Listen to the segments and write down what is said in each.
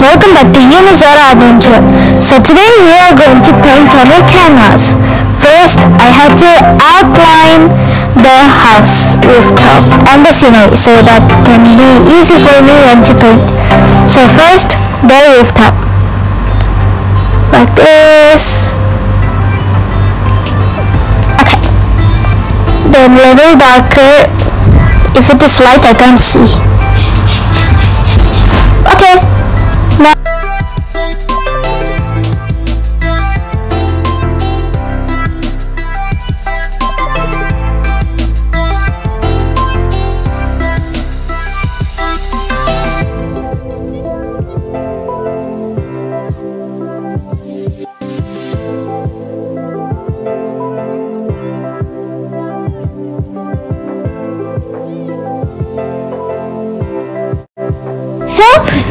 welcome back to Yunuzara Adventure. So today we are going to paint on the canvas. First, I had to outline the house rooftop and the scenery so that can be easy for me when to paint. So first, the rooftop. Like this. Okay. Then little darker. If it is light, I can't see.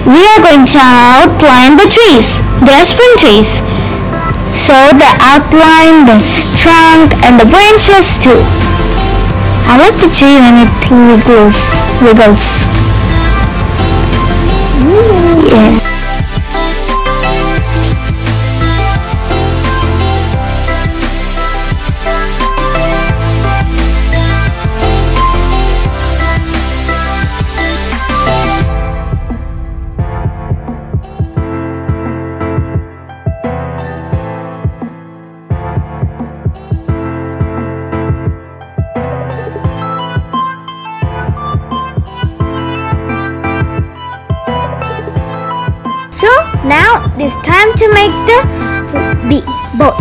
We are going to outline the trees. They are spring trees. So the outline, the trunk and the branches too. I like the tree when it wiggles. Wiggles. Yeah. Now it's time to make the b boat.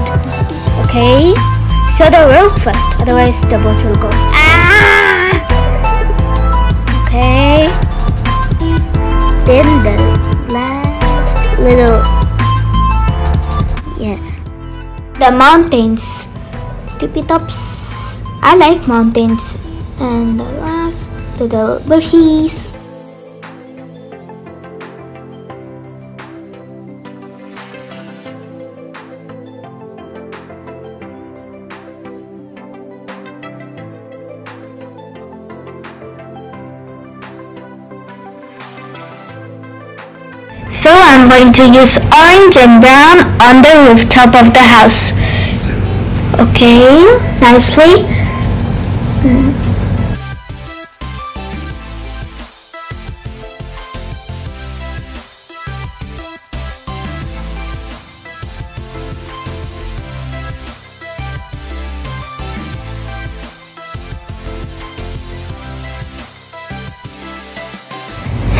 Okay. So the rope first, otherwise the boat will go. Ah! Okay. Then the last little yeah. The mountains. Tippy tops. I like mountains. And the last little bushes. So I'm going to use orange and brown on the rooftop of the house. Okay, nicely. Mm.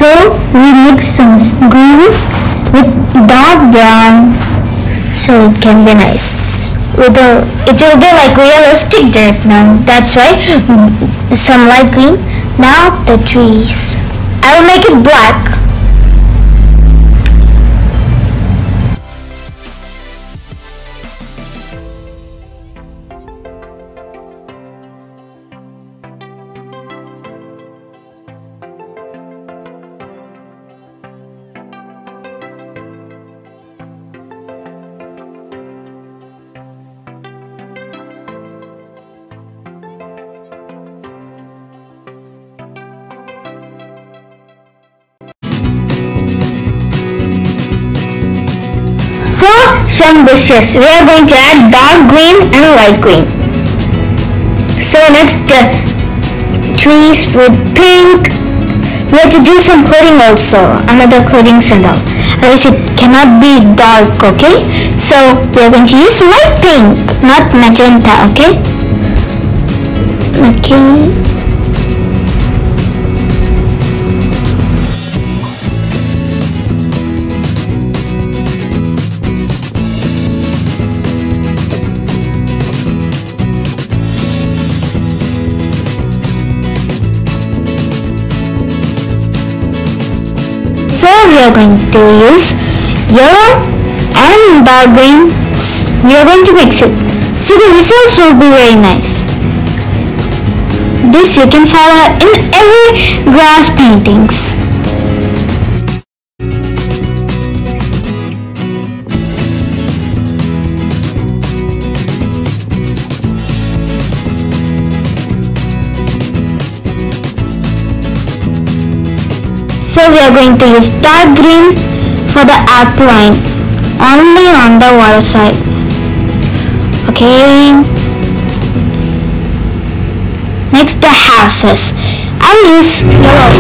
So we mix some green with dark brown so it can be nice. With a, it will be like realistic dirt now. That's why mm, some light green. Now the trees. I will make it black. So some bushes. We are going to add dark green and light green. So next the trees with pink. We have to do some coding also. Another coding symbol. Otherwise it cannot be dark, okay? So we are going to use light pink, not magenta, okay? Okay. We are going to use yellow and dark green. We are going to mix it. So the results will be very nice. This you can follow in every grass paintings. So we are going to use dark green for the outline only on the water side. Okay. Next the houses. I'll use yellow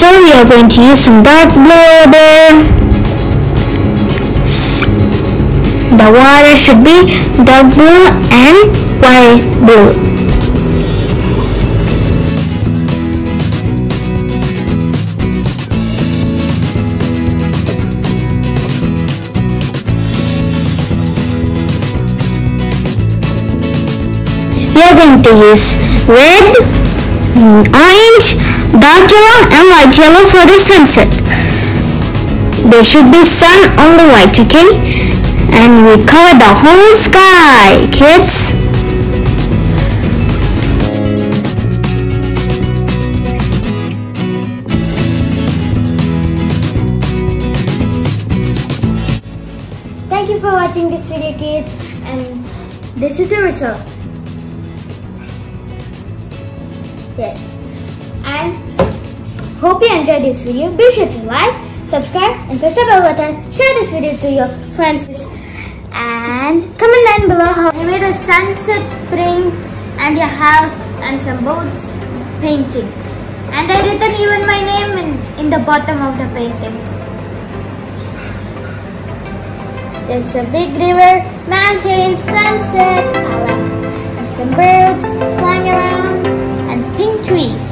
So we are going to use some dark blue uh, there. The water should be dark blue and white blue. We are going to use red, orange, dark yellow and light yellow for the sunset. There should be sun on the white, okay? And we color the whole sky, kids. Thank you for watching this video, kids. And this is the result. Yes. And hope you enjoyed this video. Be sure to like, subscribe, and press the bell button. Share this video to your friends. And comment down below how you made a sunset spring and your house and some boats painting. And I written even my name in, in the bottom of the painting. There's a big river, mountains, sunset, and some birds flying around and pink birds,